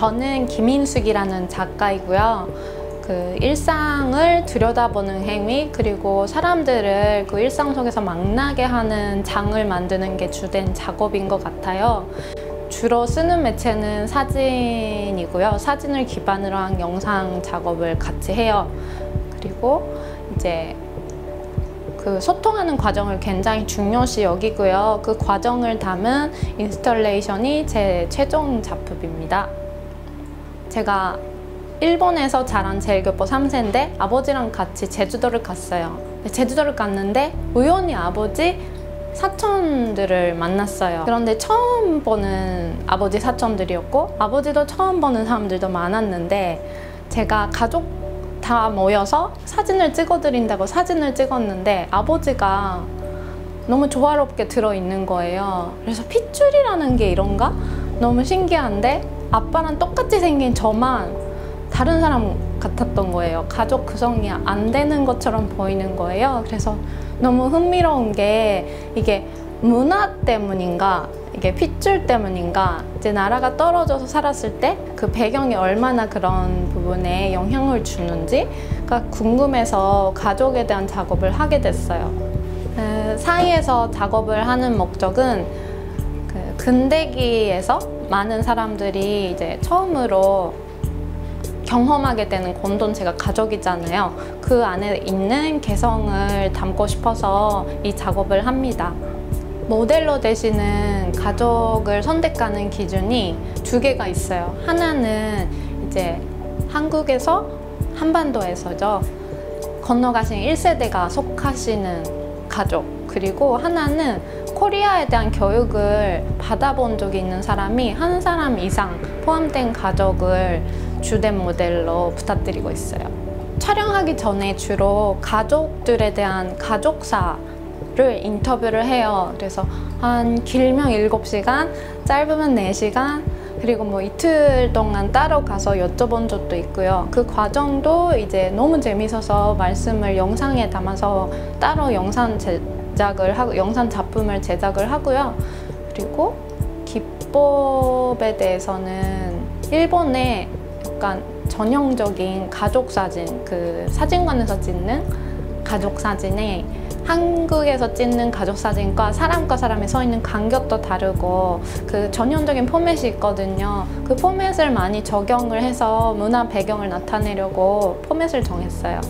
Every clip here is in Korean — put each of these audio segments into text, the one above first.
저는 김인숙이라는 작가이고요. 그 일상을 들여다보는 행위 그리고 사람들을 그 일상 속에서 만나게 하는 장을 만드는 게 주된 작업인 것 같아요. 주로 쓰는 매체는 사진이고요. 사진을 기반으로 한 영상 작업을 같이 해요. 그리고 이제 그 소통하는 과정을 굉장히 중요시 여기고요. 그 과정을 담은 installation이 제 최종 작품입니다. 제가 일본에서 자란 제일교포 3세인데 아버지랑 같이 제주도를 갔어요. 제주도를 갔는데 우연히 아버지 사촌들을 만났어요. 그런데 처음 보는 아버지 사촌들이었고 아버지도 처음 보는 사람들도 많았는데 제가 가족 다 모여서 사진을 찍어드린다고 사진을 찍었는데 아버지가 너무 조화롭게 들어있는 거예요. 그래서 핏줄이라는 게 이런가? 너무 신기한데 아빠랑 똑같이 생긴 저만 다른 사람 같았던 거예요. 가족 구성이 안 되는 것처럼 보이는 거예요. 그래서 너무 흥미로운 게 이게 문화 때문인가 이게 핏줄 때문인가 이제 나라가 떨어져서 살았을 때 그 배경이 얼마나 그런 부분에 영향을 주는지가 궁금해서 가족에 대한 작업을 하게 됐어요. 그 사이에서 작업을 하는 목적은 그 근대기에서 많은 사람들이 이제 처음으로 경험하게 되는 공동체가 가족이잖아요. 그 안에 있는 개성을 담고 싶어서 이 작업을 합니다. 모델로 되시는 가족을 선택하는 기준이 두 개가 있어요. 하나는 이제 한국에서 한반도에서죠. 건너가신 1세대가 속하시는 가족. 그리고 하나는 코리아에 대한 교육을 받아본 적이 있는 사람이 한 사람 이상 포함된 가족을 주된 모델로 부탁드리고 있어요. 촬영하기 전에 주로 가족들에 대한 가족사 를 인터뷰를 해요. 그래서 한 길면 7시간, 짧으면 4시간, 그리고 뭐 이틀 동안 따로 가서 여쭤본 적도 있고요. 그 과정도 이제 너무 재밌어서 말씀을 영상에 담아서 따로 영상 제작을 하고 영상 작품을 제작을 하고요. 그리고 기법에 대해서는 일본의 약간 전형적인 가족 사진, 그 사진관에서 찍는 가족 사진에 한국에서 찍는 가족 사진과 사람과 사람이 서 있는 간격도 다르고 그 전형적인 포맷이 있거든요. 그 포맷을 많이 적용을 해서 문화 배경을 나타내려고 포맷을 정했어요.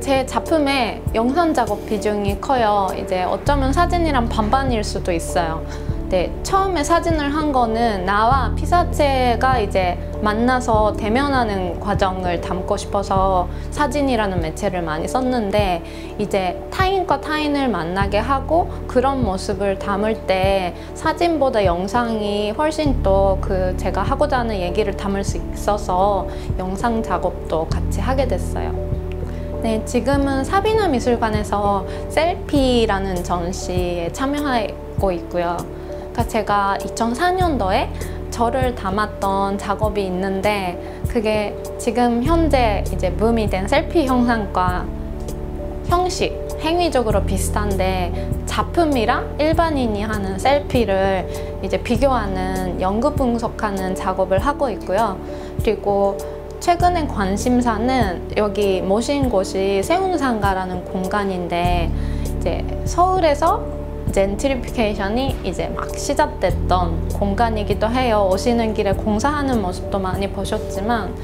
제 작품의 영상 작업 비중이 커요. 이제 어쩌면 사진이랑 반반일 수도 있어요. 네, 처음에 사진을 한 거는 나와 피사체가 이제 만나서 대면하는 과정을 담고 싶어서 사진이라는 매체를 많이 썼는데 이제 타인과 타인을 만나게 하고 그런 모습을 담을 때 사진보다 영상이 훨씬 또 그 제가 하고자 하는 얘기를 담을 수 있어서 영상 작업도 같이 하게 됐어요. 네, 지금은 사비나 미술관에서 셀피라는 전시에 참여하고 있고요. 그러니까 제가 2004년도에 저를 담았던 작업이 있는데 그게 지금 현재 이제 붐이 된 셀피 형상과 형식, 행위적으로 비슷한데 작품이랑 일반인이 하는 셀피를 이제 비교하는 연구 분석하는 작업을 하고 있고요. 그리고 최근에 관심사는 여기 모신 곳이 세운상가라는 공간인데 이제 서울에서 젠트리피케이션이 이제 막 시작됐던 공간이기도 해요. 오시는 길에 공사하는 모습도 많이 보셨지만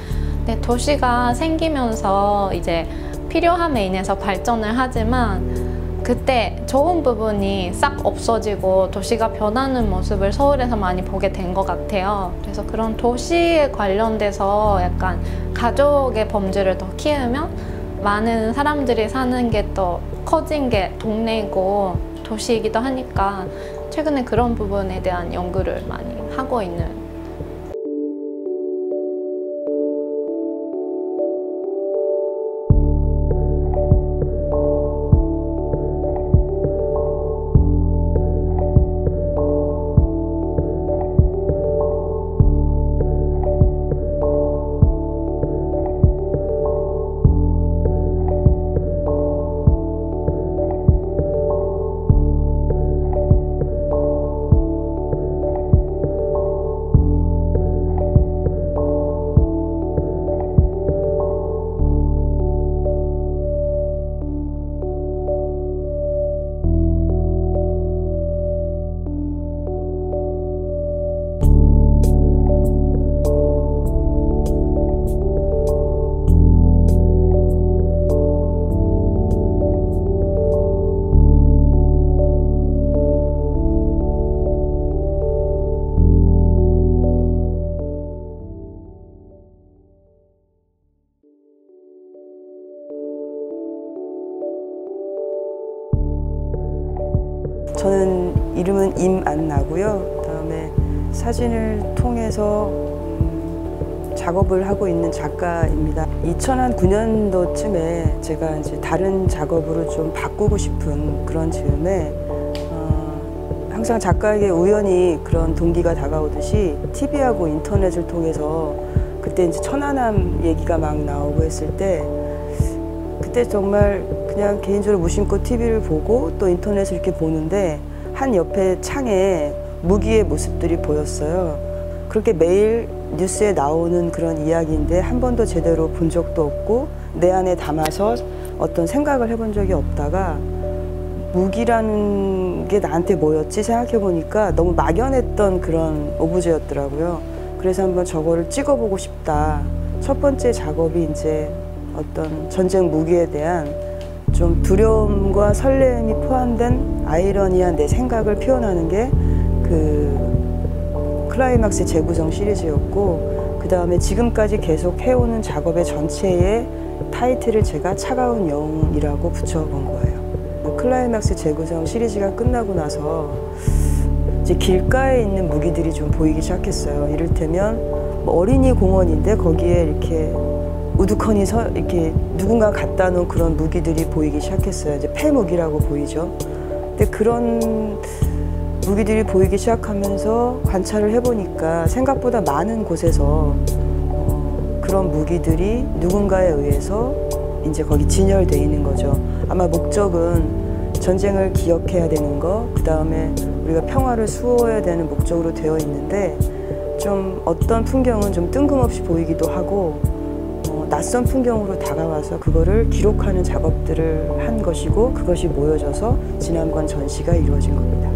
네, 도시가 생기면서 이제 필요함에 인해서 발전을 하지만 그때 좋은 부분이 싹 없어지고 도시가 변하는 모습을 서울에서 많이 보게 된 것 같아요. 그래서 그런 도시에 관련돼서 약간 가족의 범죄를 더 키우면 많은 사람들이 사는 게또 커진 게 동네이고 도시이기도 하니까 최근에 그런 부분에 대한 연구를 많이 하고 있는 임안나고요. 그다음에 사진을 통해서 음, 작업을 하고 있는 작가입니다. 2009년도쯤에 제가 이제 다른 작업으로 좀 바꾸고 싶은 그런 즈음에 어, 항상 작가에게 우연히 그런 동기가 다가오듯이 TV하고 인터넷을 통해서 그때 이제 천안함 얘기가 막 나오고 했을 때 그때 정말 그냥 개인적으로 무심코 TV를 보고 또 인터넷을 이렇게 보는데 한 옆에 창에 무기의 모습들이 보였어요. 그렇게 매일 뉴스에 나오는 그런 이야기인데 한 번도 제대로 본 적도 없고 내 안에 담아서 어떤 생각을 해본 적이 없다가 무기라는 게 나한테 뭐였지 생각해 보니까 너무 막연했던 그런 오브제였더라고요. 그래서 한번 저거를 찍어보고 싶다. 첫 번째 작업이 이제 어떤 전쟁 무기에 대한 좀 두려움과 설렘이 포함된 아이러니한 내 생각을 표현하는 게 그 클라이막스 재구성 시리즈였고 그 다음에 지금까지 계속 해오는 작업의 전체의 타이틀을 제가 차가운 영웅이라고 붙여본 거예요. 클라이막스 재구성 시리즈가 끝나고 나서 이제 길가에 있는 무기들이 좀 보이기 시작했어요. 이를테면 뭐 어린이 공원인데 거기에 이렇게 우두커니 서 이렇게 누군가 갖다 놓은 그런 무기들이 보이기 시작했어요. 이제 폐무기라고 보이죠. 근데 그런 무기들이 보이기 시작하면서 관찰을 해보니까 생각보다 많은 곳에서 어, 그런 무기들이 누군가에 의해서 이제 거기 진열돼 있는 거죠. 아마 목적은 전쟁을 기억해야 되는 거, 그 다음에 우리가 평화를 수호해야 되는 목적으로 되어 있는데 좀 어떤 풍경은 좀 뜬금없이 보이기도 하고 어, 낯선 풍경으로 다가와서 그거를 기록하는 작업들을 한 것이고 그것이 모여져서 지난번 전시가 이루어진 겁니다.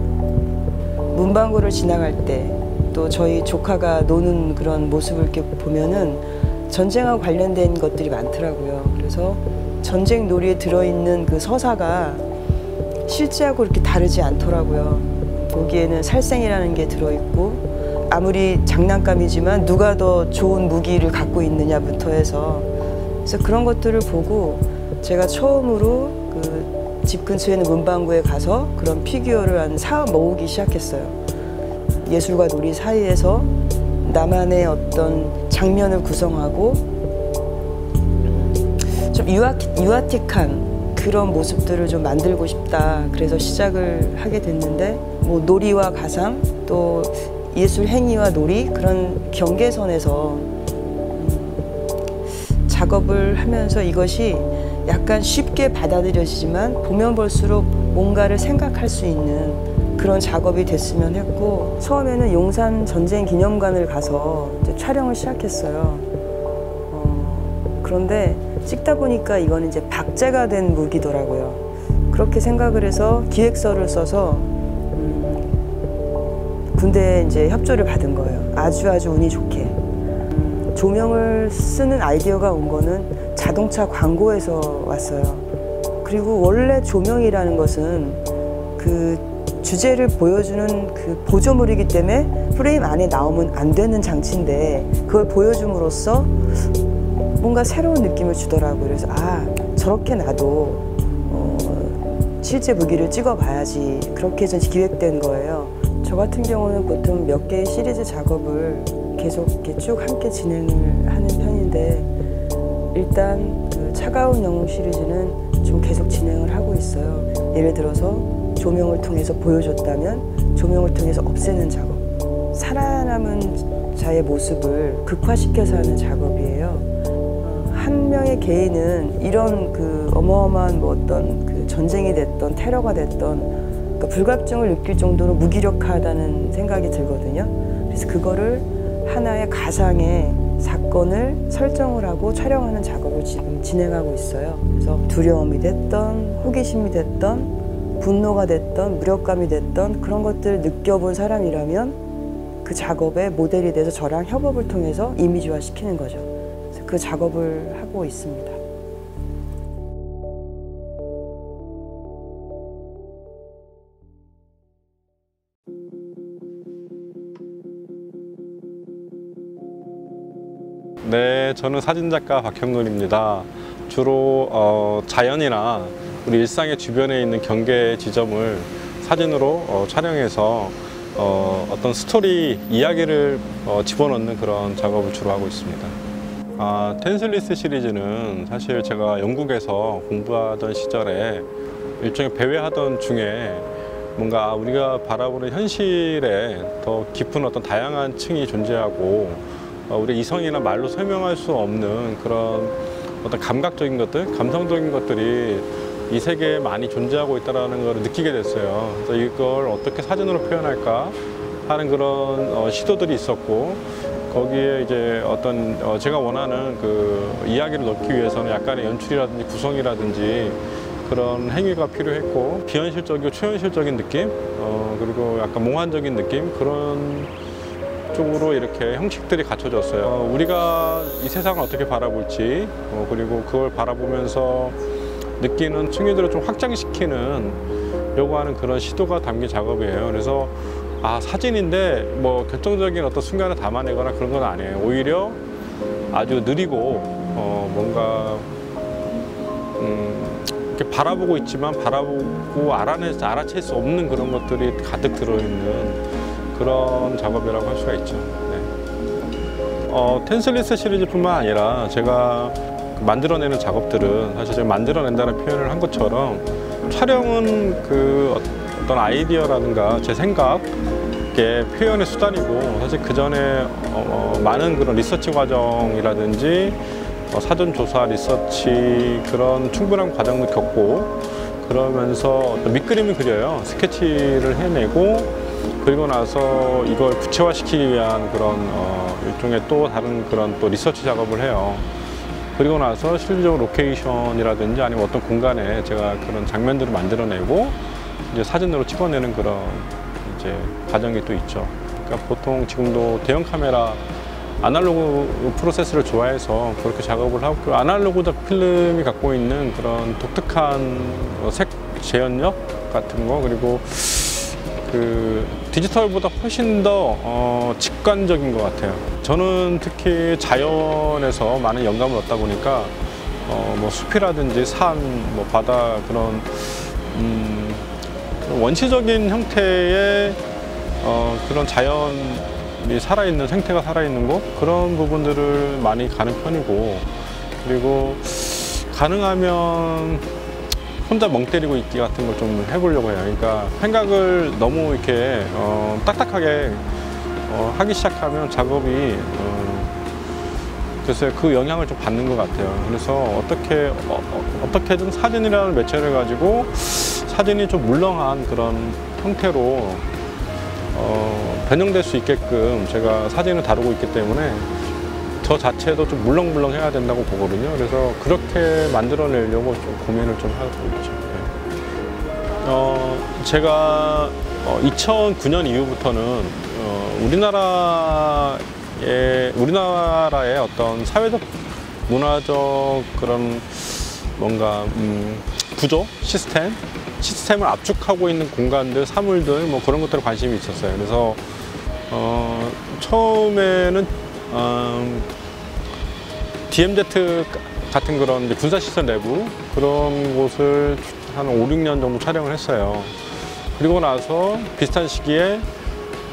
문방구를 지나갈 때 또 저희 조카가 노는 그런 모습을 이렇게 보면은 전쟁하고 관련된 것들이 많더라고요. 그래서 전쟁 놀이에 들어있는 그 서사가 실제하고 이렇게 다르지 않더라고요. 거기에는 살생이라는 게 들어있고 아무리 장난감이지만 누가 더 좋은 무기를 갖고 있느냐부터 해서 그래서 그런 것들을 보고 제가 처음으로 그 집 근처에 있는 문방구에 가서 그런 피규어를 한 사 모으기 시작했어요. 예술과 놀이 사이에서 나만의 어떤 장면을 구성하고 좀 유아, 유아틱한 그런 모습들을 좀 만들고 싶다. 그래서 시작을 하게 됐는데 뭐 놀이와 가상 또 예술 행위와 놀이 그런 경계선에서 음, 작업을 하면서 이것이 약간 쉽게 받아들여지지만 보면 볼수록 뭔가를 생각할 수 있는 그런 작업이 됐으면 했고 처음에는 용산 전쟁 기념관을 가서 촬영을 시작했어요. 어, 그런데 찍다 보니까 이거는 이제 박제가 된 무기더라고요. 그렇게 생각을 해서 기획서를 써서 음, 군대에 이제 협조를 받은 거예요. 아주 아주 운이 좋게. 음, 조명을 쓰는 아이디어가 온 거는 자동차 광고에서 왔어요. 그리고 원래 조명이라는 것은 그 주제를 보여주는 그 보조물이기 때문에 프레임 안에 나오면 안 되는 장치인데 그걸 보여줌으로써 뭔가 새로운 느낌을 주더라고요. 그래서 아 저렇게 나도 어, 실제 무기를 찍어봐야지 그렇게 해서 기획된 거예요. 저 같은 경우는 보통 몇 개의 시리즈 작업을 계속 이렇게 쭉 함께 진행을 하는 편인데 일단 그 차가운 영웅 시리즈는 좀 계속 진행을 하고 있어요. 예를 들어서 조명을 통해서 보여줬다면 조명을 통해서 없애는 작업. 살아남은 자의 모습을 극화시켜서 하는 작업이에요. 어, 한 명의 개인은 이런 그 어마어마한 뭐 어떤 그 전쟁이 됐던 테러가 됐던 그러니까 불가증을 느낄 정도로 무기력하다는 생각이 들거든요. 그래서 그거를 하나의 가상의 사건을 설정을 하고 촬영하는 작업을 지금 진행하고 있어요. 그래서 두려움이 됐던 호기심이 됐던 분노가 됐던 무력감이 됐던 그런 것들을 느껴본 사람이라면 그 작업의 모델이 돼서 저랑 협업을 통해서 이미지화 시키는 거죠. 그 작업을 하고 있습니다. 네, 저는 사진작가 박형근입니다. 주로 어, 자연이나 우리 일상의 주변에 있는 경계 지점을 사진으로 어, 촬영해서 어, 어떤 스토리 이야기를 어, 집어넣는 그런 작업을 주로 하고 있습니다. 아, 텐슬리스 시리즈는 사실 제가 영국에서 공부하던 시절에 일종의 배회하던 중에 뭔가 우리가 바라보는 현실에 더 깊은 어떤 다양한 층이 존재하고 어, 우리 이성이나 말로 설명할 수 없는 그런 어떤 감각적인 것들, 감성적인 것들이 이 세계에 많이 존재하고 있다는 걸 느끼게 됐어요. 그래서 이걸 어떻게 사진으로 표현할까 하는 그런 어, 시도들이 있었고 거기에 이제 어떤 어, 제가 원하는 그 이야기를 넣기 위해서는 약간의 연출이라든지 구성이라든지 그런 행위가 필요했고 비현실적이고 초현실적인 느낌 어, 그리고 약간 몽환적인 느낌 그런 쪽으로 이렇게 형식들이 갖춰졌어요. 어, 우리가 이 세상을 어떻게 바라볼지 어, 그리고 그걸 바라보면서 느끼는 층위들을 좀 확장시키는 요구하는 그런 시도가 담긴 작업이에요. 그래서 아 사진인데 뭐 결정적인 어떤 순간을 담아내거나 그런 건 아니에요. 오히려 아주 느리고 어 뭔가 음 이렇게 바라보고 있지만 바라보고 알아내 알아챌 수 없는 그런 것들이 가득 들어있는 그런 작업이라고 할 수가 있죠. 네. 어 텐슬리스 시리즈뿐만 아니라 제가 만들어내는 작업들은 사실 제가 만들어낸다는 표현을 한 것처럼 촬영은 그 어떤 아이디어라든가 제 생각의 표현의 수단이고 사실 그 전에 어, 많은 그런 리서치 과정이라든지 어, 사전 조사 리서치 그런 충분한 과정도 겪고 그러면서 밑그림을 그려요 스케치를 해내고 그리고 나서 이걸 구체화시키기 위한 그런 어, 일종의 또 다른 그런 또 리서치 작업을 해요. 그리고 나서 실질적으로 로케이션이라든지 아니면 어떤 공간에 제가 그런 장면들을 만들어내고 이제 사진으로 찍어내는 그런 이제 과정이 또 있죠. 그러니까 보통 지금도 대형 카메라 아날로그 프로세스를 좋아해서 그렇게 작업을 하고 그 아날로그 필름이 갖고 있는 그런 독특한 어, 색 재현력 같은 거 그리고 그 디지털보다 훨씬 더 어, 직관적인 것 같아요. 저는 특히 자연에서 많은 영감을 얻다 보니까 어, 뭐 숲이라든지 산, 뭐 바다 그런 음, 원시적인 형태의 어, 그런 자연이 살아있는 생태가 살아있는 곳 그런 부분들을 많이 가는 편이고 그리고 가능하면 혼자 멍 때리고 있기 같은 걸 좀 해보려고 해요. 그러니까 생각을 너무 이렇게 어, 딱딱하게 어, 하기 시작하면 작업이 어, 글쎄 그 영향을 좀 받는 것 같아요. 그래서 어떻게 어, 떻게든 사진이라는 매체를 가지고 사진이 좀 물렁한 그런 형태로 어, 변형될 수 있게끔 제가 사진을 다루고 있기 때문에 저 자체도 좀 물렁물렁 해야 된다고 보거든요. 그래서 그렇게 만들어내려고 좀 고민을 좀 하고 있죠. 네. 어, 제가 어, 2009년 이후부터는 어, 우리나라의 우리나라의 어떤 사회적 문화적 그런 뭔가 음, 구조 시스템 시스템을 압축하고 있는 공간들 사물들 뭐 그런 것들에 관심이 있었어요. 그래서 어, 처음에는 음, DMZ 같은 그런 군사시설 내부 그런 곳을 한 5, 6년 정도 촬영을 했어요. 그리고 나서 비슷한 시기에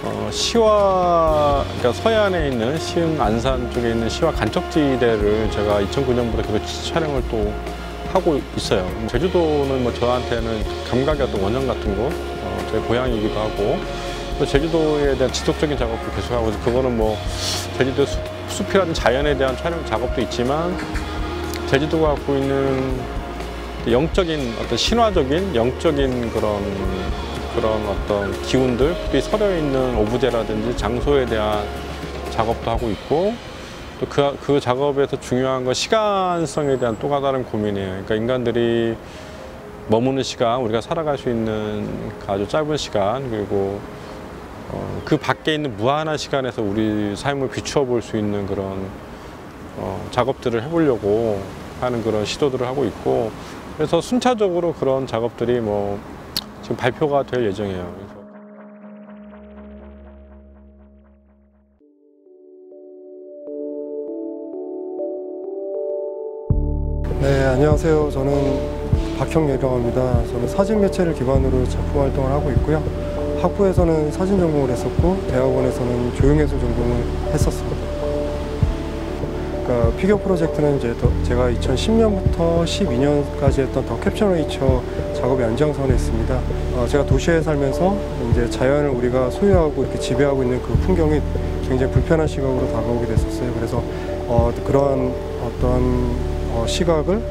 어, 시와, 그러니까 서해안에 있는 시흥 안산 쪽에 있는 시와 간척지대를 제가 2009년부터 계속 촬영을 또 하고 있어요. 제주도는 뭐 저한테는 감각의 어떤 원형 같은 곳, 어, 제 고향이기도 하고, 또 제주도에 대한 지속적인 작업도 계속하고, 그거는 뭐 제주도 숲, 숲이라는 자연에 대한 촬영 작업도 있지만, 제주도가 갖고 있는 영적인 어떤 신화적인 영적인 그런 그런 어떤 기운들이 서려 있는 오브제라든지 장소에 대한 작업도 하고 있고 또그 그 작업에서 중요한 건 시간성에 대한 또 다른 고민이에요. 그러니까 인간들이 머무는 시간, 우리가 살아갈 수 있는 그 아주 짧은 시간 그리고 어, 그 밖에 있는 무한한 시간에서 우리 삶을 비추어 볼 수 있는 그런 어, 작업들을 해보려고 하는 그런 시도들을 하고 있고 그래서 순차적으로 그런 작업들이 뭐 지금 발표가 될 예정이에요. 네, 안녕하세요. 저는 박형예라고 합니다. 저는 사진 매체를 기반으로 작품 활동을 하고 있고요. 학부에서는 사진 전공을 했었고 대학원에서는 조형예술 전공을 했었습니다. 그러니까 피겨 프로젝트는 이제 더- 제가 2010년부터 12년까지 했던 더 캡처레이처 작업의 연장선에 있습니다. 어, 제가 도시에 살면서 이제 자연을 우리가 소유하고 이렇게 지배하고 있는 그 풍경이 굉장히 불편한 시각으로 다가오게 됐었어요. 그래서 어, 그러한 어떤 어, 시각을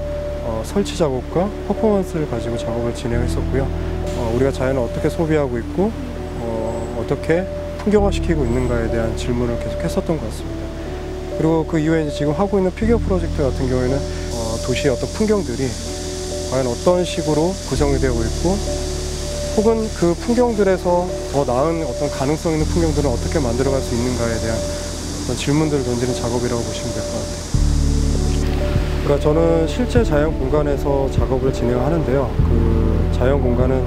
어, 설치 작업과 퍼포먼스를 가지고 작업을 진행했었고요. 어, 우리가 자연을 어떻게 소비하고 있고 어, 어떻게 풍경화시키고 있는가에 대한 질문을 계속 했었던 것 같습니다. 그리고 그 이후에 이제 지금 하고 있는 피겨 프로젝트 같은 경우에는 어, 도시의 어떤 풍경들이 과연 어떤 식으로 구성이 되고 있고 혹은 그 풍경들에서 더 나은 어떤 가능성 있는 풍경들을 어떻게 만들어갈 수 있는가에 대한 어떤 질문들을 던지는 작업이라고 보시면 될 것 같아요. 그러니까 저는 실제 자연 공간에서 작업을 진행하는데요. 그 자연 공간은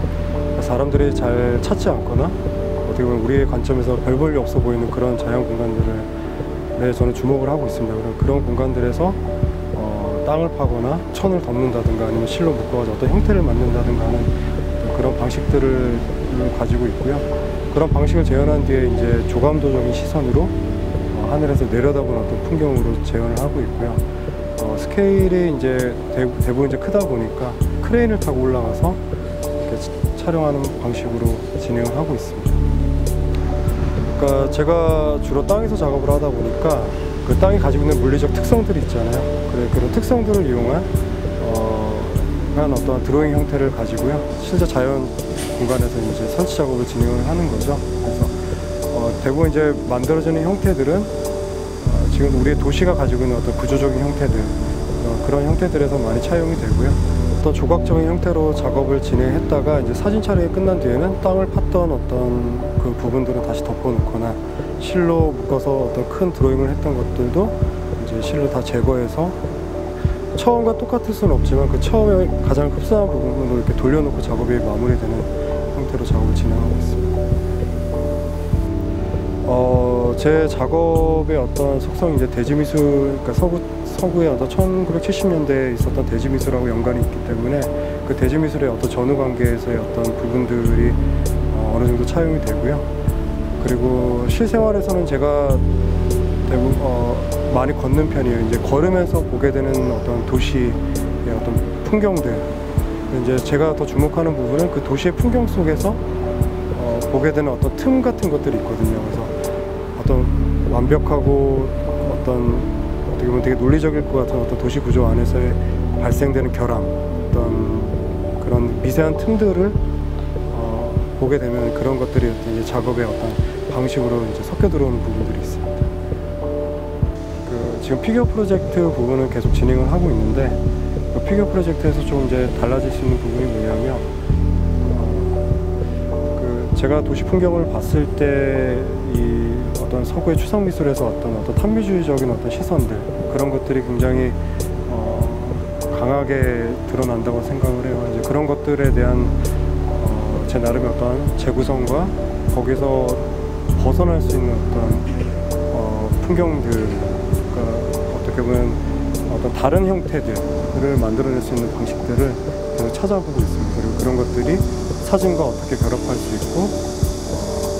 사람들이 잘 찾지 않거나 어떻게 보면 우리의 관점에서 별 볼일 없어 보이는 그런 자연 공간들을 네, 저는 주목을 하고 있습니다. 그런 그런 공간들에서 어, 땅을 파거나 천을 덮는다든가 아니면 실로 묶어가지고 어떤 형태를 만든다든가 하는 그런 방식들을 가지고 있고요. 그런 방식을 재현한 뒤에 이제 조감도적인 시선으로 어, 하늘에서 내려다보는 어떤 풍경으로 재현을 하고 있고요. 어, 스케일이 이제 대, 대부분 이제 크다 보니까 크레인을 타고 올라가서 이렇게 치- 촬영하는 방식으로 진행을 하고 있습니다. 그러니까 제가 주로 땅에서 작업을 하다 보니까 그 땅이 가지고 있는 물리적 특성들이 있잖아요. 그래 그런 특성들을 이용한 어, 한 어떤 드로잉 형태를 가지고요. 실제 자연 공간에서 이제 설치 작업을 진행을 하는 거죠. 그래서 어, 대부분 이제 만들어지는 형태들은 어, 지금 우리의 도시가 가지고 있는 어떤 구조적인 형태들 어, 그런 형태들에서 많이 차용이 되고요. 어떤 조각적인 형태로 작업을 진행했다가 이제 사진 촬영이 끝난 뒤에는 땅을 팠던 어떤 그 부분들을 다시 덮어놓거나 실로 묶어서 어떤 큰 드로잉을 했던 것들도 이제 실로 다 제거해서 처음과 똑같을 수는 없지만 그 처음에 가장 흡사한 부분으로 이렇게 돌려놓고 작업이 마무리되는 형태로 작업을 진행하고 있습니다. 어, 제 작업의 어떤 속성이 이제 대지미술, 그러니까 서구, 서구의 어떤 1970년대에 있었던 대지미술하고 연관이 있기 때문에 그 대지미술의 어떤 전후 관계에서의 어떤 부분들이 어, 어느 정도 차용이 되고요. 그리고 실생활에서는 제가 대부분 어, 많이 걷는 편이에요. 이제 걸으면서 보게 되는 어떤 도시의 어떤 풍경들. 이제 제가 더 주목하는 부분은 그 도시의 풍경 속에서 어, 보게 되는 어떤 틈 같은 것들이 있거든요. 그래서 어떤 완벽하고 어떤 어떻게 보면 되게 논리적일 것 같은 어떤 도시 구조 안에서의 발생되는 결함, 어떤 그런 미세한 틈들을 어, 보게 되면 그런 것들이 어떤 이제 작업의 어떤 방식으로 이제 섞여 들어오는 부분들이 있습니다. 그 지금 피겨 프로젝트 부분은 계속 진행을 하고 있는데 그 피겨 프로젝트에서 좀 이제 달라질 수 있는 부분이 뭐냐면 제가 도시 풍경을 봤을 때 이 어떤 서구의 추상 미술에서 어떤 어떤 탐미주의적인 어떤 시선들 그런 것들이 굉장히 어, 강하게 드러난다고 생각을 해요. 이제 그런 것들에 대한 어, 제 나름의 어떤 재구성과 거기서 벗어날 수 있는 어떤 어, 풍경들, 그러니까 어떻게 보면 어떤 다른 형태들을 만들어낼 수 있는 방식들을 계속 찾아보고 있습니다. 그리고 그런 것들이 사진과 어떻게 결합할 수 있고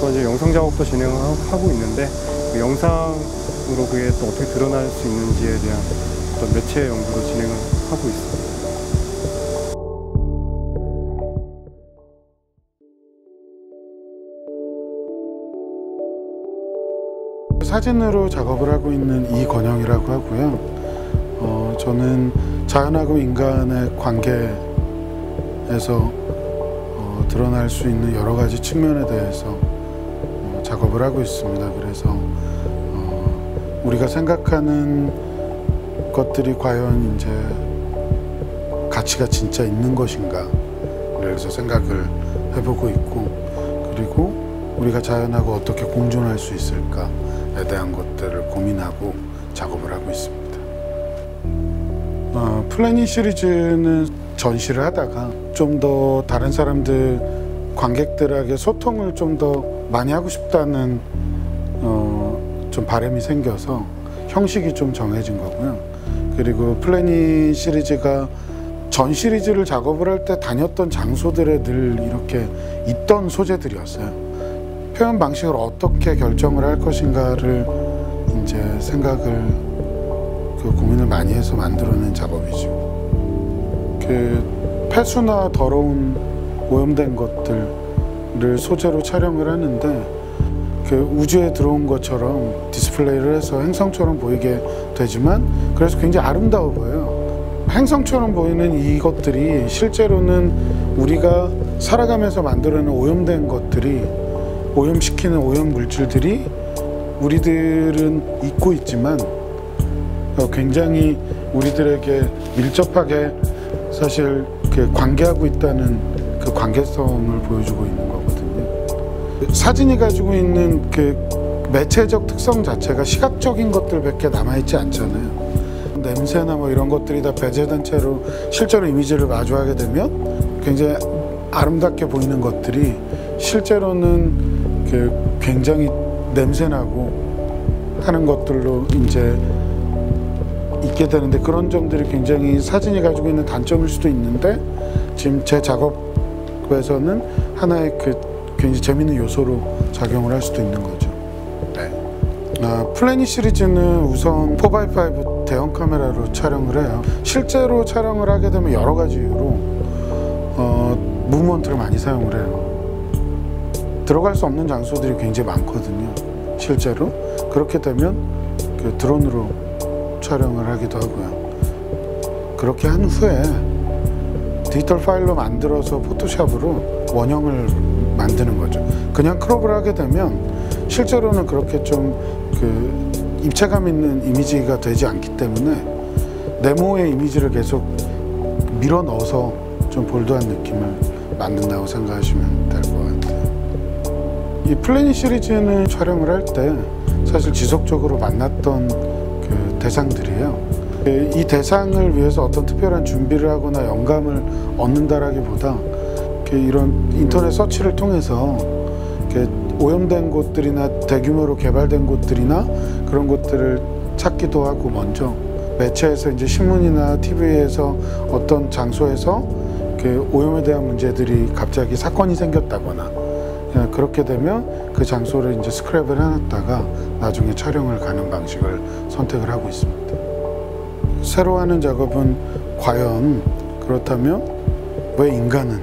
또 이제 영상 작업도 진행을 하- 하고 있는데 그 영상으로 그게 또 어떻게 드러날 수 있는지에 대한 어떤 매체 연구로 진행을 하고 있습니다. 사진으로 작업을 하고 있는 이권영이라고 하고요. 어, 저는 자연하고 인간의 관계에서 어, 드러날 수 있는 여러 가지 측면에 대해서 어, 작업을 하고 있습니다. 그래서 어, 우리가 생각하는 것들이 과연 이제 가치가 진짜 있는 것인가 그래서 생각을 해보고 있고 그리고 우리가 자연하고 어떻게 공존할 수 있을까에 대한 것들을 고민하고 작업을 하고 있습니다. 어, 플래닛 시리즈는 전시를 하다가 좀 더 다른 사람들 관객들에게 소통을 좀 더 많이 하고 싶다는 어, 좀 바람이 생겨서 형식이 좀 정해진 거고요. 그리고 플래닛 시리즈가 전 시리즈를 작업을 할 때 다녔던 장소들에 늘 이렇게 있던 소재들이었어요. 표현 방식을 어떻게 결정을 할 것인가를 이제 생각을 그 고민을 많이 해서 만들어낸 작업이죠. 그 폐수나 더러운 오염된 것들을 소재로 촬영을 하는데 그 우주에 들어온 것처럼 디스플레이를 해서 행성처럼 보이게 되지만 그래서 굉장히 아름다워 보여요. 행성처럼 보이는 이것들이 실제로는 우리가 살아가면서 만들어낸 오염된 것들이 오염시키는 오염 물질들이 우리들은 잊고 있지만 어, 굉장히 우리들에게 밀접하게 사실 그 관계하고 있다는 그 관계성을 보여주고 있는 거거든요. 사진이 가지고 있는 그 매체적 특성 자체가 시각적인 것들밖에 남아있지 않잖아요. 냄새나 뭐 이런 것들이 다 배제된 채로 실제로 이미지를 마주하게 되면 굉장히 아름답게 보이는 것들이 실제로는 그 굉장히 냄새나고 하는 것들로 이제 있게 되는데 그런 점들이 굉장히 사진이 가지고 있는 단점일 수도 있는데 지금 제 작업에서는 하나의 그 굉장히 재밌는 요소로 작용을 할 수도 있는 거죠. 네. 아, 플래닛 시리즈는 우선 4x5 대형 카메라로 촬영을 해요. 실제로 촬영을 하게 되면 여러 가지 이유로 어, 무브먼트를 많이 사용을 해요. 들어갈 수 없는 장소들이 굉장히 많거든요. 실제로 그렇게 되면 그 드론으로 촬영을 하기도 하고요. 그렇게 한 후에 디지털 파일로 만들어서 포토샵으로 원형을 만드는 거죠. 그냥 크롭을 하게 되면 실제로는 그렇게 좀 그 입체감 있는 이미지가 되지 않기 때문에 네모의 이미지를 계속 밀어 넣어서 좀 볼드한 느낌을 만든다고 생각하시면 될 것 같아요. 이 플래닛 시리즈는 촬영을 할 때 사실 지속적으로 만났던 그 대상들이에요. 그이 대상을 위해서 어떤 특별한 준비를 하거나 영감을 얻는다라기보다 그 이런 인터넷 서치를 통해서 오염된 곳들이나 대규모로 개발된 곳들이나 그런 곳들을 찾기도 하고 먼저 매체에서 이제 신문이나 TV에서 어떤 장소에서 그 오염에 대한 문제들이 갑자기 사건이 생겼다거나 예, 그렇게 되면 그 장소를 이제 스크랩을 해놨다가 나중에 촬영을 가는 방식을 선택을 하고 있습니다. 새로 하는 작업은 과연 그렇다면 왜 인간은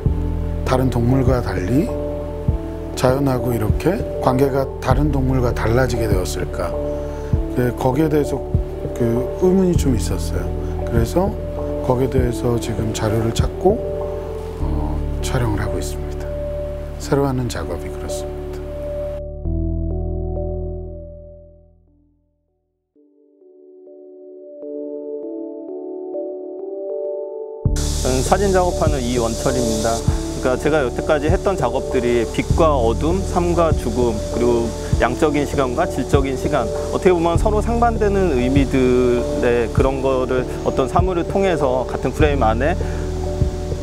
다른 동물과 달리 자연하고 이렇게 관계가 다른 동물과 달라지게 되었을까? 그 거기에 대해서 그 의문이 좀 있었어요. 그래서 거기에 대해서 지금 자료를 찾고 어, 촬영을 하고 있습니다. 새로 하는 작업이 그렇습니다. 사진 작업하는 이원철입니다. 그러니까 제가 여태까지 했던 작업들이 빛과 어둠, 삶과 죽음, 그리고 양적인 시간과 질적인 시간 어떻게 보면 서로 상반되는 의미들의 그런 거를 어떤 사물을 통해서 같은 프레임 안에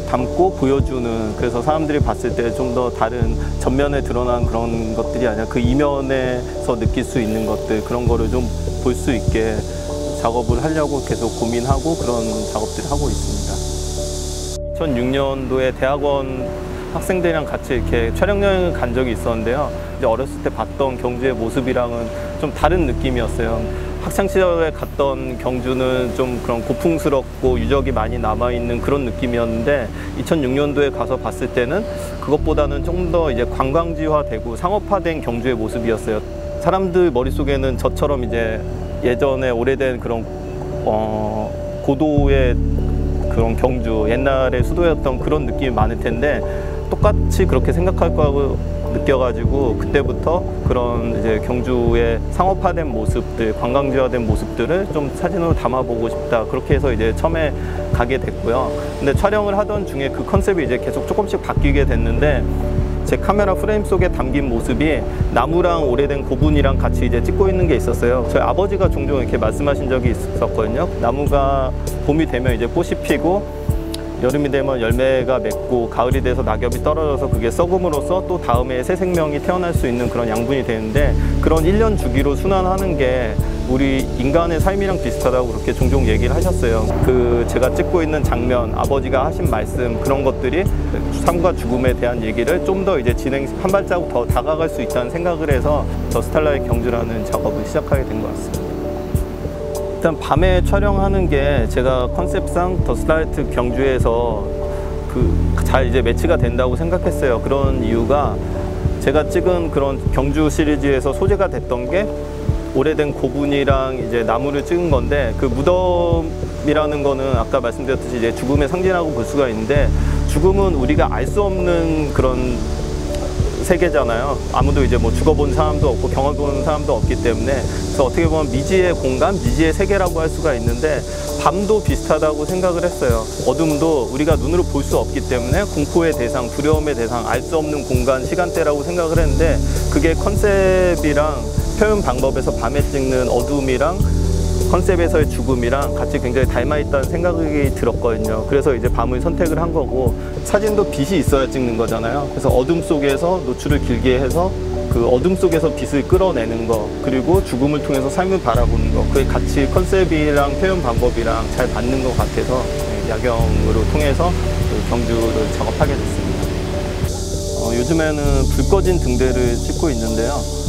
담고 보여주는 그래서 사람들이 봤을 때 좀 더 다른 전면에 드러난 그런 것들이 아니라 그 이면에서 느낄 수 있는 것들 그런 거를 좀 볼 수 있게 작업을 하려고 계속 고민하고 그런 작업들을 하고 있습니다. 2006년도에 대학원 학생들이랑 같이 이렇게 촬영 여행을 간 적이 있었는데요. 이제 어렸을 때 봤던 경주의 모습이랑은 좀 다른 느낌이었어요. 학창 시절에 갔던 경주는 좀 그런 고풍스럽고 유적이 많이 남아 있는 그런 느낌이었는데 2006년도에 가서 봤을 때는 그것보다는 좀 더 이제 관광지화되고 상업화된 경주의 모습이었어요. 사람들 머릿속에는 저처럼 이제 예전에 오래된 그런 어, 고도의 그런 경주 옛날의 수도였던 그런 느낌이 많을 텐데 똑같이 그렇게 생각할 거라고 느껴가지고 그때부터 그런 이제 경주의 상업화된 모습들, 관광지화된 모습들을 좀 사진으로 담아보고 싶다. 그렇게 해서 이제 처음에 가게 됐고요. 근데 촬영을 하던 중에 그 컨셉이 이제 계속 조금씩 바뀌게 됐는데 제 카메라 프레임 속에 담긴 모습이 나무랑 오래된 고분이랑 같이 이제 찍고 있는 게 있었어요. 저희 아버지가 종종 이렇게 말씀하신 적이 있었거든요. 나무가 봄이 되면 이제 꽃이 피고 여름이 되면 열매가 맺고 가을이 돼서 낙엽이 떨어져서 그게 썩음으로써 또 다음에 새 생명이 태어날 수 있는 그런 양분이 되는데 그런 일년 주기로 순환하는 게 우리 인간의 삶이랑 비슷하다고 그렇게 종종 얘기를 하셨어요. 그 제가 찍고 있는 장면, 아버지가 하신 말씀 그런 것들이 삶과 죽음에 대한 얘기를 좀 더 이제 진행 한 발자국 더 다가갈 수 있다는 생각을 해서 The Starlight 경주라는 작업을 시작하게 된 것 같습니다. 일단 밤에 촬영하는 게 제가 컨셉상 The Starlight 경주에서 그 잘 이제 매치가 된다고 생각했어요. 그런 이유가 제가 찍은 그런 경주 시리즈에서 소재가 됐던 게 오래된 고분이랑 이제 나무를 찍은 건데 그 무덤이라는 거는 아까 말씀드렸듯이 이제 죽음의 상징이라고 볼 수가 있는데 죽음은 우리가 알 수 없는 그런 세계잖아요. 아무도 이제 뭐 죽어본 사람도 없고 경험해본 사람도 없기 때문에 그래서 어떻게 보면 미지의 공간, 미지의 세계라고 할 수가 있는데 밤도 비슷하다고 생각을 했어요. 어둠도 우리가 눈으로 볼 수 없기 때문에 공포의 대상, 두려움의 대상, 알 수 없는 공간, 시간대라고 생각을 했는데 그게 컨셉이랑 표현 방법에서 밤에 찍는 어둠이랑 컨셉에서의 죽음이랑 같이 굉장히 닮아 있다는 생각이 들었거든요. 그래서 이제 밤을 선택을 한 거고 사진도 빛이 있어야 찍는 거잖아요. 그래서 어둠 속에서 노출을 길게 해서 그 어둠 속에서 빛을 끌어내는 거 그리고 죽음을 통해서 삶을 바라보는 거 그게 같이 컨셉이랑 표현 방법이랑 잘 맞는 것 같아서 네, 야경으로 통해서 그 경주를 작업하게 됐습니다. 어, 요즘에는 불 꺼진 등대를 찍고 있는데요.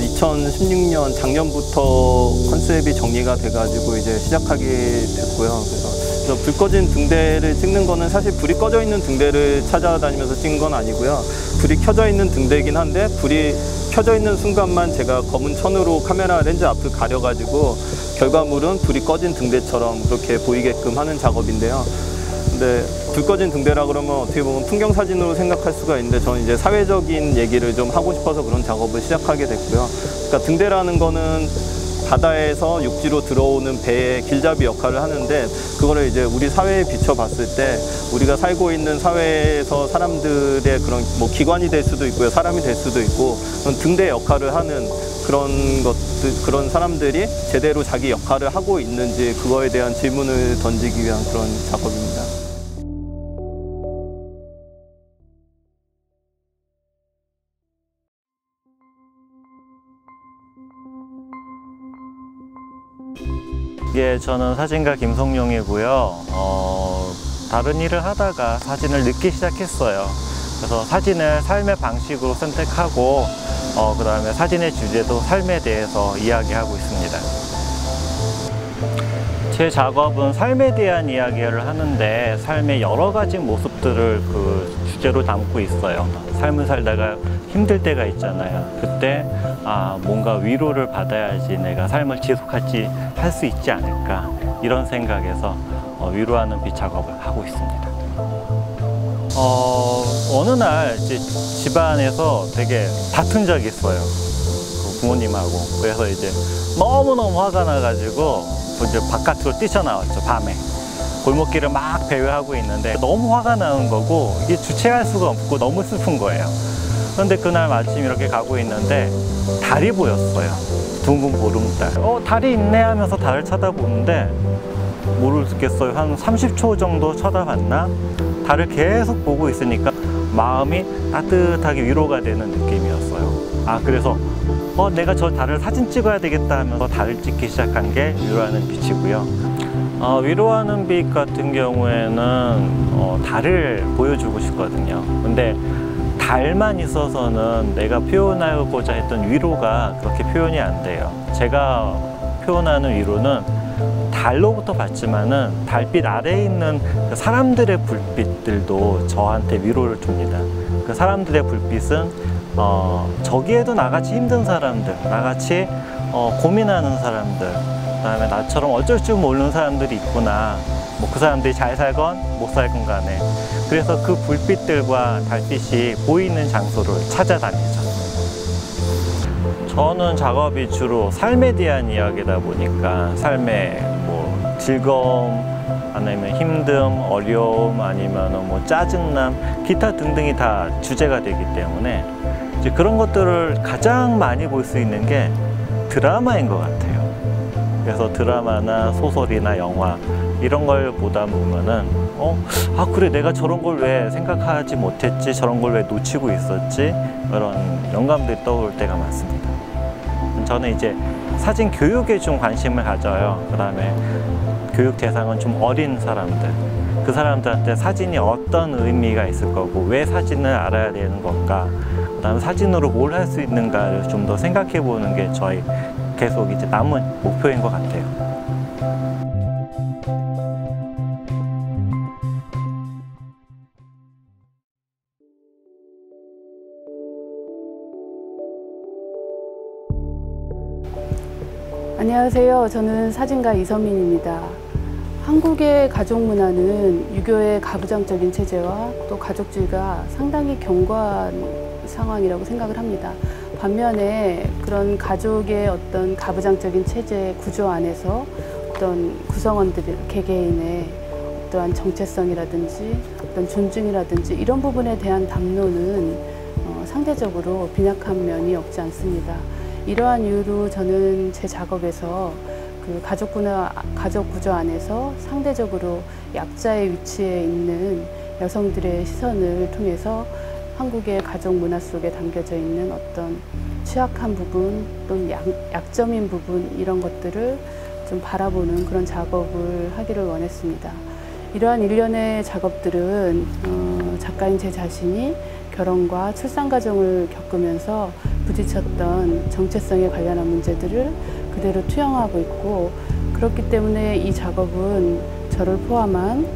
2016년 작년부터 컨셉이 정리가 돼가지고 이제 시작하게 됐고요. 그래서, 그래서 불 꺼진 등대를 찍는 거는 사실 불이 꺼져 있는 등대를 찾아다니면서 찍은 건 아니고요. 불이 켜져 있는 등대긴 한데 불이 켜져 있는 순간만 제가 검은 천으로 카메라 렌즈 앞을 가려가지고 결과물은 불이 꺼진 등대처럼 그렇게 보이게끔 하는 작업인데요. 근데 불 꺼진 등대라 그러면 어떻게 보면 풍경 사진으로 생각할 수가 있는데 저는 이제 사회적인 얘기를 좀 하고 싶어서 그런 작업을 시작하게 됐고요. 그러니까 등대라는 거는 바다에서 육지로 들어오는 배의 길잡이 역할을 하는데 그거를 이제 우리 사회에 비춰봤을 때 우리가 살고 있는 사회에서 사람들의 그런 뭐 기관이 될 수도 있고요 사람이 될 수도 있고 그런 등대 역할을 하는 그런 것들 그런 사람들이 제대로 자기 역할을 하고 있는지 그거에 대한 질문을 던지기 위한 그런 작업입니다. 예, 저는 사진가 김성용이고요. 어, 다른 일을 하다가 사진을 늦게 시작했어요. 그래서 사진을 삶의 방식으로 선택하고, 어, 그 다음에 사진의 주제도 삶에 대해서 이야기하고 있습니다. 제 작업은 삶에 대한 이야기를 하는데, 삶의 여러 가지 모습 들을 그 주제로 담고 있어요. 삶을 살다가 힘들 때가 있잖아요. 그때 아 뭔가 위로를 받아야지 내가 삶을 지속하지 할 수 있지 않을까 이런 생각에서 어, 위로하는 빛 작업을 하고 있습니다. 어, 어느 날 이제 집안에서 되게 다툰 적이 있어요. 그 부모님하고 그래서 이제 너무 너무 화가 나가지고 이제 바깥으로 뛰쳐나왔죠 밤에. 골목길을 막 배회하고 있는데 너무 화가 나는 거고 이게 주체할 수가 없고 너무 슬픈 거예요. 그런데 그날 마침 이렇게 가고 있는데 달이 보였어요. 둥근 보름달. 어, 달이 있네 하면서 달을 쳐다보는데 모르겠어요. 한 30초 정도 쳐다봤나? 달을 계속 보고 있으니까 마음이 따뜻하게 위로가 되는 느낌이었어요. 아, 그래서 어, 내가 저 달을 사진 찍어야 되겠다 하면서 달을 찍기 시작한 게 위로하는 빛이고요. 어, 위로하는 빛 같은 경우에는 어, 달을 보여주고 싶거든요. 근데 달만 있어서는 내가 표현하고자 했던 위로가 그렇게 표현이 안 돼요. 제가 표현하는 위로는 달로부터 받지만은 달빛 아래에 있는 그 사람들의 불빛들도 저한테 위로를 줍니다. 그 사람들의 불빛은 어, 저기에도 나같이 힘든 사람들, 나같이 어, 고민하는 사람들, 그다음에 나처럼 어쩔 줄 모르는 사람들이 있구나. 뭐 그 사람들이 잘 살건 못 살건 간에 그래서 그 불빛들과 달빛이 보이는 장소를 찾아다니죠. 저는 작업이 주로 삶에 대한 이야기다 보니까 삶의 뭐 즐거움 아니면 힘듦, 어려움 아니면 뭐 짜증남 기타 등등이 다 주제가 되기 때문에 이제 그런 것들을 가장 많이 볼 수 있는 게 드라마인 것 같아요. 그래서 드라마나 소설이나 영화 이런 걸 보다 보면은 어, 아 그래 내가 저런 걸 왜 생각하지 못했지 저런 걸 왜 놓치고 있었지 그런 영감들이 떠올 때가 많습니다. 저는 이제 사진 교육에 좀 관심을 가져요. 그 다음에 교육 대상은 좀 어린 사람들. 그 사람들한테 사진이 어떤 의미가 있을 거고 왜 사진을 알아야 되는 건가. 그 다음에 사진으로 뭘 할 수 있는가를 좀 더 생각해 보는 게 저희 계속 이제 남은 목표인 것 같아요. 안녕하세요. 저는 사진가 이선민입니다. 한국의 가족 문화는 유교의 가부장적인 체제와 또 가족주의가 상당히 견고한 상황이라고 생각을 합니다. 반면에 그런 가족의 어떤 가부장적인 체제 구조 안에서 어떤 구성원들 개개인의 어떠한 정체성이라든지 어떤 존중이라든지 이런 부분에 대한 담론은 어, 상대적으로 빈약한 면이 없지 않습니다. 이러한 이유로 저는 제 작업에서 그 가족 문화, 가족 구조 안에서 상대적으로 약자의 위치에 있는 여성들의 시선을 통해서 한국의 가족 문화 속에 담겨져 있는 어떤 취약한 부분 또는 약, 약점인 부분 이런 것들을 좀 바라보는 그런 작업을 하기를 원했습니다. 이러한 일련의 작업들은 어, 작가인 제 자신이 결혼과 출산 과정을 겪으면서 부딪혔던 정체성에 관련한 문제들을 그대로 투영하고 있고 그렇기 때문에 이 작업은 저를 포함한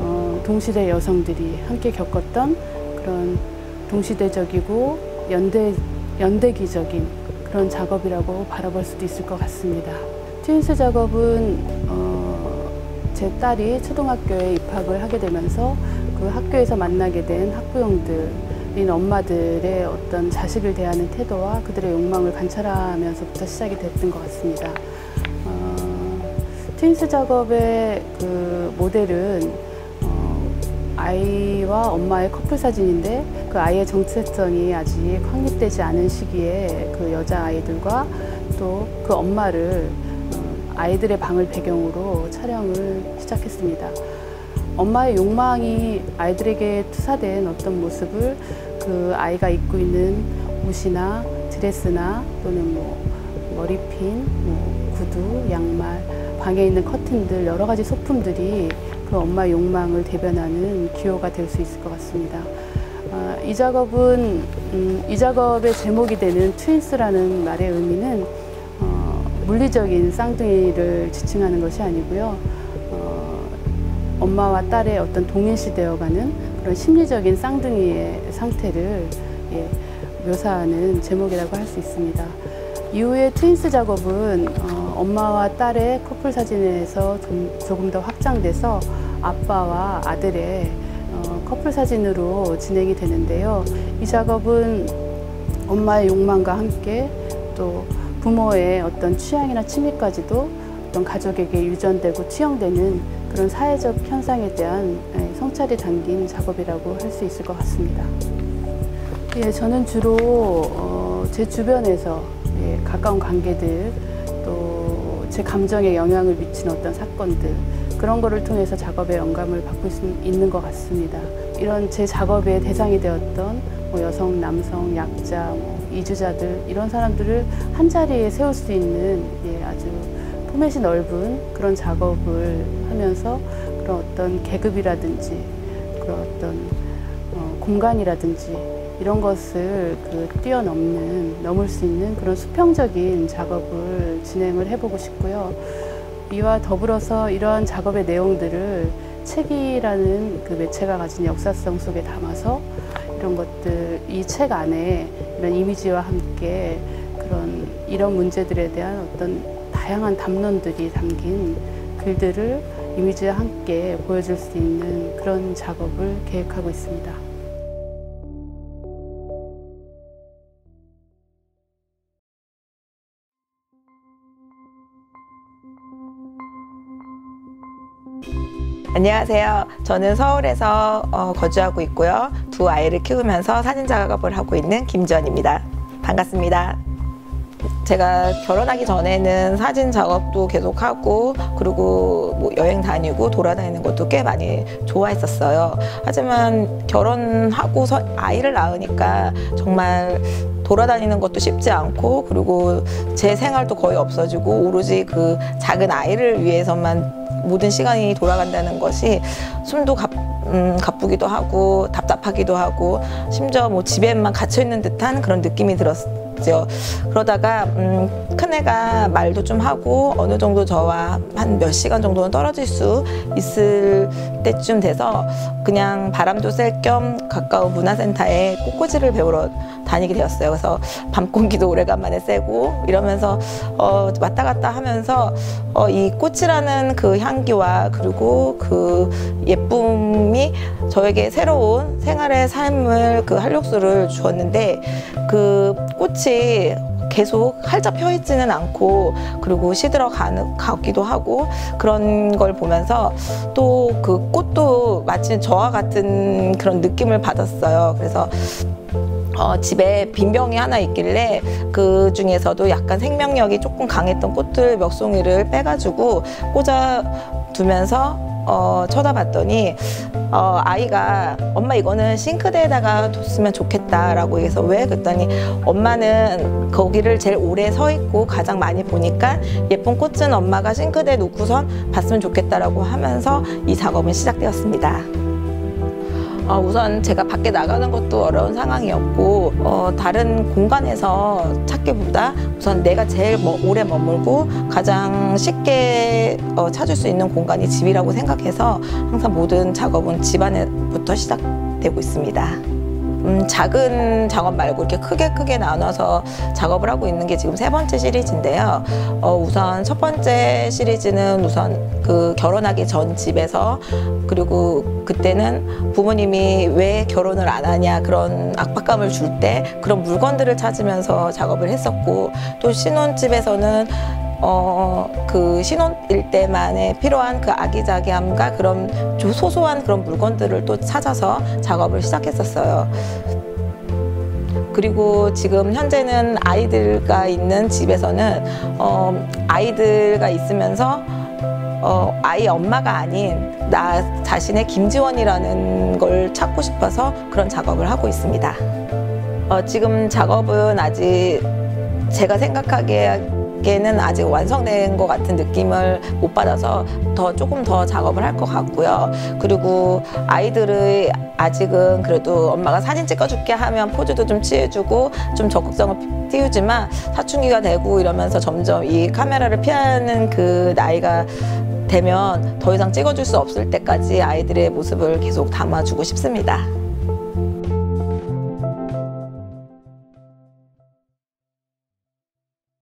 어, 동시대 여성들이 함께 겪었던 그런 동시대적이고 연대 연대기적인 그런 작업이라고 바라볼 수도 있을 것 같습니다. 트윈스 작업은 어, 제 딸이 초등학교에 입학을 하게 되면서 그 학교에서 만나게 된 학부형들인 엄마들의 어떤 자식을 대하는 태도와 그들의 욕망을 관찰하면서부터 시작이 됐던 것 같습니다. 어, 트윈스 작업의 그 모델은 어, 아이와 엄마의 커플 사진인데 그 아이의 정체성이 아직 확립되지 않은 시기에 그 여자 아이들과 또 그 엄마를 어, 아이들의 방을 배경으로 촬영을 시작했습니다. 엄마의 욕망이 아이들에게 투사된 어떤 모습을 그 아이가 입고 있는 옷이나 드레스나 또는 뭐 머리핀, 뭐 구두, 양말, 방에 있는 커튼들 여러 가지 소품들이 그 엄마의 욕망을 대변하는 기호가 될 수 있을 것 같습니다. 아, 이 작업은 음, 이 작업의 제목이 되는 트윈스라는 말의 의미는 어, 물리적인 쌍둥이를 지칭하는 것이 아니고요. 어, 엄마와 딸의 어떤 동일시되어가는 그런 심리적인 쌍둥이의 상태를 예, 묘사하는 제목이라고 할 수 있습니다. 이후에 트윈스 작업은 어, 엄마와 딸의 커플 사진에서 좀, 조금 더 확장돼서 아빠와 아들의 어, 커플 사진으로 진행이 되는데요. 이 작업은 엄마의 욕망과 함께 또 부모의 어떤 취향이나 취미까지도 어떤 가족에게 유전되고 투영되는 그런 사회적 현상에 대한 예, 성찰이 담긴 작업이라고 할 수 있을 것 같습니다. 예, 저는 주로 어, 제 주변에서 예, 가까운 관계들 또 제 감정에 영향을 미치는 어떤 사건들 그런 거를 통해서 작업에 영감을 받고 있- 있는 것 같습니다. 이런 제 작업의 대상이 되었던 뭐 여성, 남성, 약자, 뭐 이주자들 이런 사람들을 한 자리에 세울 수 있는 예, 아주 포맷이 넓은 그런 작업을 하면서 그런 어떤 계급이라든지 그런 어떤 어, 공간이라든지 이런 것을 그 뛰어넘는 넘을 수 있는 그런 수평적인 작업을 진행을 해보고 싶고요. 이와 더불어서 이러한 작업의 내용들을 책이라는 그 매체가 가진 역사성 속에 담아서 이런 것들 이 책 안에 이런 이미지와 함께 그런 이런 문제들에 대한 어떤 다양한 담론들이 담긴 글들을 이미지와 함께 보여줄 수 있는 그런 작업을 계획하고 있습니다. 안녕하세요. 저는 서울에서 어, 거주하고 있고요. 두 아이를 키우면서 사진 작업을 하고 있는 김지원입니다. 반갑습니다. 제가 결혼하기 전에는 사진 작업도 계속 하고 그리고 뭐 여행 다니고 돌아다니는 것도 꽤 많이 좋아했었어요. 하지만 결혼하고 서 아이를 낳으니까 정말 돌아다니는 것도 쉽지 않고 그리고 제 생활도 거의 없어지고 오로지 그 작은 아이를 위해서만 모든 시간이 돌아간다는 것이 숨도 가, 음, 가쁘기도 하고 답답하기도 하고 심지어 뭐 집에만 갇혀 있는 듯한 그런 느낌이 들었 어요. 그러다가 음, 큰애가 말도 좀 하고 어느 정도 저와 한 몇 시간 정도는 떨어질 수 있을 때쯤 돼서 그냥 바람도 쐴 겸 가까운 문화센터에 꽃꽂이를 배우러 다니게 되었어요. 그래서 밤 공기도 오래간만에 쐬고 이러면서 어, 왔다 갔다 하면서 어, 이 꽃이라는 그 향기와 그리고 그 예쁨이 저에게 새로운 생활의 삶을 그 활력소를 주었는데 그 꽃이 계속 활짝 펴 있지는 않고 그리고 시들어 가는, 가기도 하고 그런 걸 보면서 또 그 꽃도 마치 저와 같은 그런 느낌을 받았어요. 그래서 어, 집에 빈 병이 하나 있길래 그 중에서도 약간 생명력이 조금 강했던 꽃들 몇 송이를 빼가지고 꽂아 두면서 어, 쳐다봤더니 어, 아이가 엄마 이거는 싱크대에다가 뒀으면 좋겠다라고 해서 왜 그랬더니 엄마는 거기를 제일 오래 서 있고 가장 많이 보니까 예쁜 꽃은 엄마가 싱크대에 놓고선 봤으면 좋겠다라고 하면서 이 작업은 시작되었습니다. 어, 우선 제가 밖에 나가는 것도 어려운 상황이었고 어, 다른 공간에서 찾기보다 우선 내가 제일 뭐, 오래 머물고 가장 쉽게 어, 찾을 수 있는 공간이 집이라고 생각해서 항상 모든 작업은 집 안에부터 시작되고 있습니다. 음, 작은 작업 말고 이렇게 크게 크게 나눠서 작업을 하고 있는 게 지금 세 번째 시리즈인데요. 어, 우선 첫 번째 시리즈는 우선 그 결혼하기 전 집에서 그리고 그때는 부모님이 왜 결혼을 안 하냐 그런 압박감을 줄 때 그런 물건들을 찾으면서 작업을 했었고 또 신혼집에서는 어, 그 신혼일 때만에 필요한 그 아기자기함과 그런 조- 소소한 그런 물건들을 또 찾아서 작업을 시작했었어요. 그리고 지금 현재는 아이들과 있는 집에서는 어, 아이들과 있으면서 어, 아이 엄마가 아닌 나 자신의 김지원이라는 걸 찾고 싶어서 그런 작업을 하고 있습니다. 어, 지금 작업은 아직 제가 생각하기에 는 아직 완성된 것 같은 느낌을 못 받아서 더 조금 더 작업을 할 것 같고요. 그리고 아이들의 아직은 그래도 엄마가 사진 찍어줄게 하면 포즈도 좀 취해주고 좀 적극성을 띄우지만 사춘기가 되고 이러면서 점점 이 카메라를 피하는 그 나이가 되면 더 이상 찍어줄 수 없을 때까지 아이들의 모습을 계속 담아주고 싶습니다.